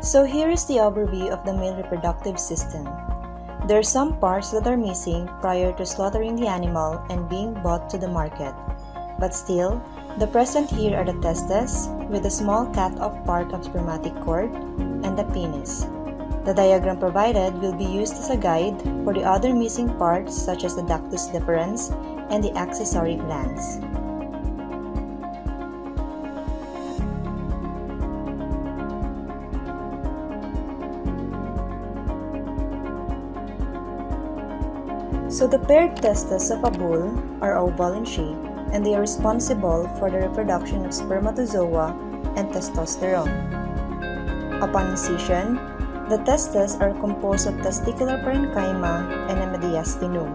So here is the overview of the male reproductive system. There are some parts that are missing prior to slaughtering the animal and being bought to the market. But still, the present here are the testes with a small cut-off part of spermatic cord and the penis. The diagram provided will be used as a guide for the other missing parts such as the ductus deferens and the accessory glands. So the paired testes of a bull are oval in shape and they are responsible for the reproduction of spermatozoa and testosterone. Upon incision, the testes are composed of testicular parenchyma and a mediastinum.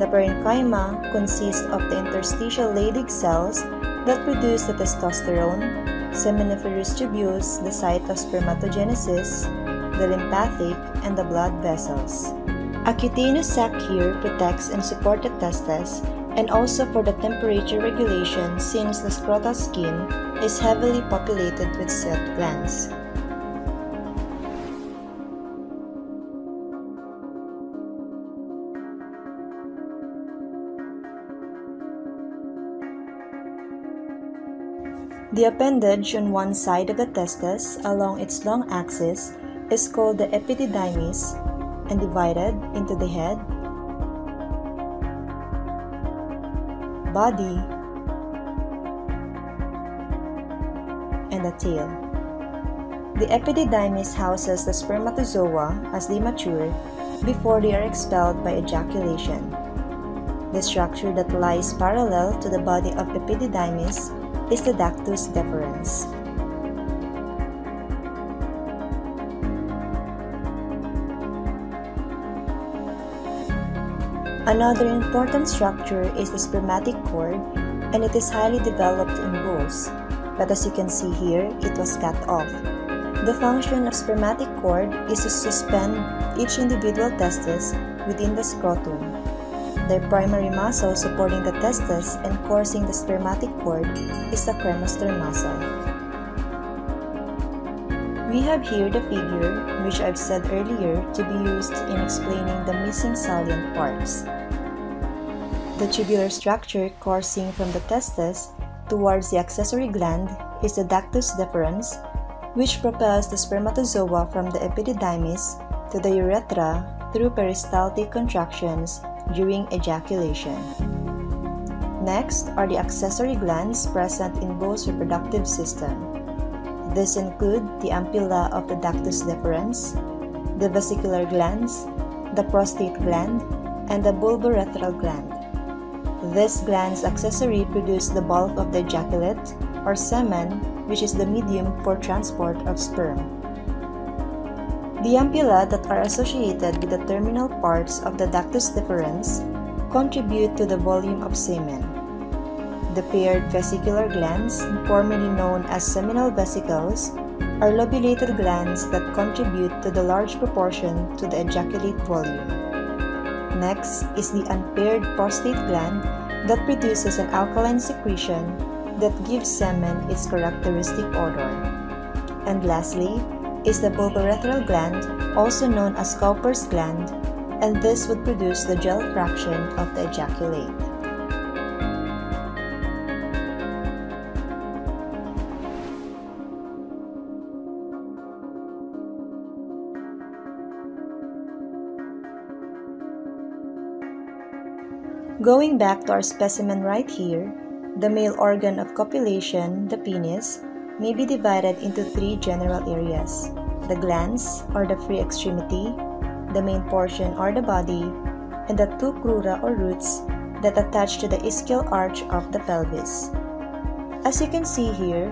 The parenchyma consists of the interstitial Leydig cells that produce the testosterone, seminiferous tubules, the site of spermatogenesis, the lymphatic, and the blood vessels. A cutaneous sac here protects and supports the testes and also for the temperature regulation since the scrotal skin is heavily populated with sweat glands. The appendage on one side of the testes along its long axis is called the epididymis and divided into the head, body, and the tail. The epididymis houses the spermatozoa as they mature before they are expelled by ejaculation. The structure that lies parallel to the body of epididymis is the ductus deferens. Another important structure is the spermatic cord and it is highly developed in bulls, but as you can see here, it was cut off. The function of spermatic cord is to suspend each individual testis within the scrotum. Their primary muscle supporting the testis and coursing the spermatic cord is the cremaster muscle. We have here the figure, which I've said earlier to be used in explaining the missing salient parts. The tubular structure coursing from the testes towards the accessory gland is the ductus deferens, which propels the spermatozoa from the epididymis to the urethra through peristaltic contractions during ejaculation. Next are the accessory glands present in both reproductive system. These include the ampulla of the ductus deferens, the vesicular glands, the prostate gland, and the bulbourethral gland. This gland's accessory produce the bulk of the ejaculate, or semen, which is the medium for transport of sperm. The ampulla that are associated with the terminal parts of the ductus deferens contribute to the volume of semen. The paired vesicular glands, formerly known as seminal vesicles, are lobulated glands that contribute to the large proportion to the ejaculate volume. Next is the unpaired prostate gland that produces an alkaline secretion that gives semen its characteristic odor. And lastly is the bulbourethral gland, also known as Cowper's gland, and this would produce the gel fraction of the ejaculate. Going back to our specimen right here, the male organ of copulation, the penis, may be divided into three general areas. The glans, or the free extremity, the main portion or the body, and the two crura or roots that attach to the ischial arch of the pelvis. As you can see here,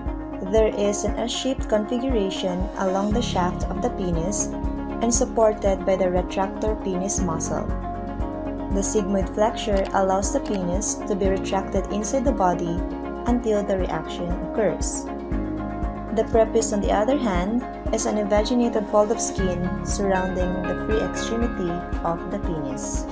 there is an S-shaped configuration along the shaft of the penis and supported by the retractor penis muscle. The sigmoid flexure allows the penis to be retracted inside the body until the reaction occurs. The prepuce, on the other hand, is an invaginated fold of skin surrounding the free extremity of the penis.